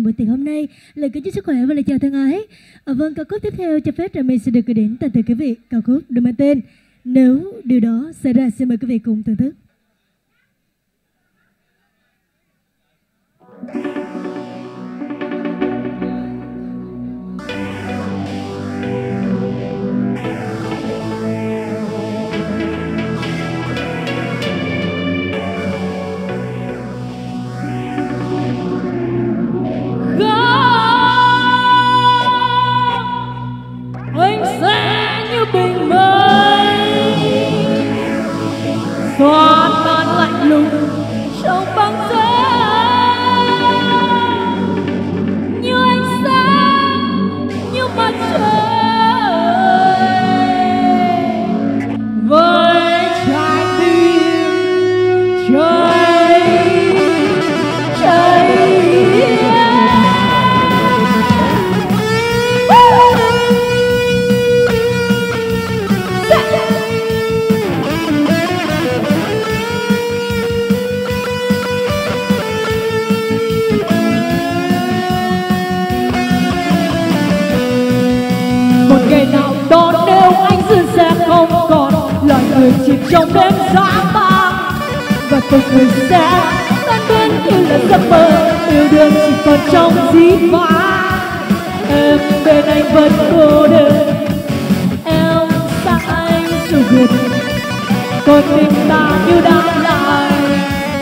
buổi tiệc hôm nay lời kính chúc sức khỏe và lời chào thân ái. À, vâng ca khúc tiếp theo cho phép trà my sẽ được gửi đến toàn thể quý vị. Ca khúc được mang tên nếu điều đó xảy ra xin mời quý vị cùng thưởng thức. Bình minh xóa tan lạnh lùng đó nếu anh dư sẽ không còn là người chìm trong đêm dã man và tôi người sẽ tan biến như là giấc mơ, yêu đương chỉ còn trong dĩ vãng. Em bên anh vẫn cô đơn, em xa anh dù vượt còn tình ta như đã lại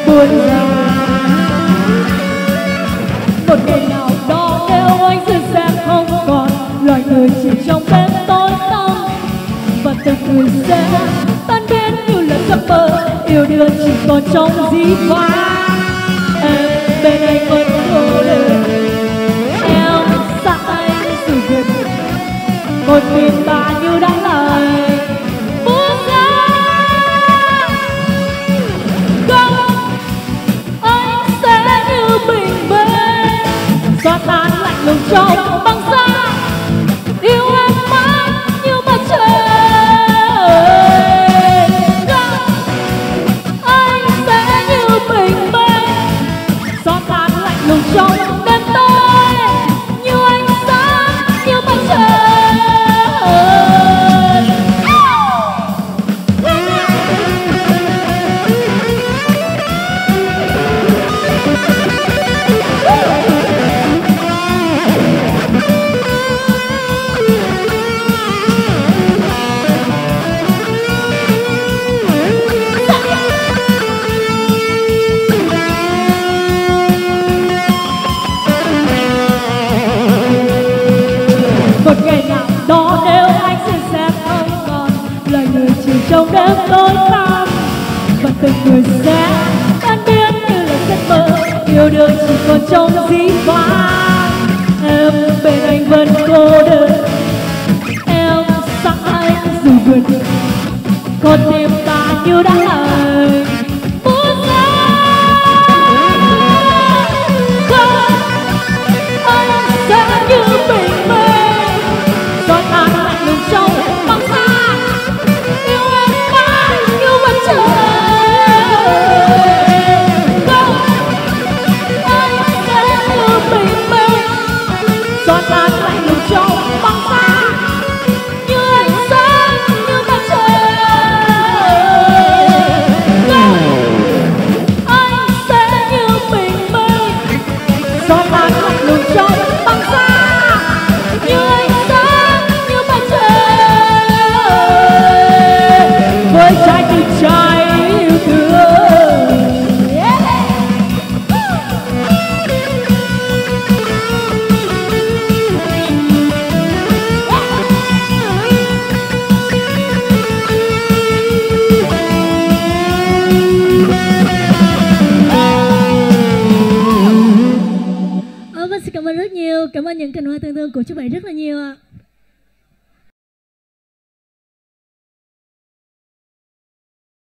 buồn dài một ngày nào đó nếu anh dư sẽ sẽ tan biến như là giấc mơ, yêu đương chỉ còn trong dĩ vãng em, bên anh vẫn cô đơn em, xa anh dù việc một mình ta như đã lại buông ra. Không, anh sẽ như bình minh xóa tan lạnh lùng trong băng lạnh đó nếu anh sẽ sẽ không còn. Là người chỉ trong đêm tối tăm và từng người sẽ tan biến như là giấc mơ. Yêu đương chỉ còn trong dĩ vãng. Em bên anh vẫn cô đơn. Em xa anh dù vượt. Con tim ta như đã lạnh xóa à, vâng xin cảm ơn rất nhiều. Cảm ơn những cành hoa tương thương của chú bảy rất là nhiều ạ.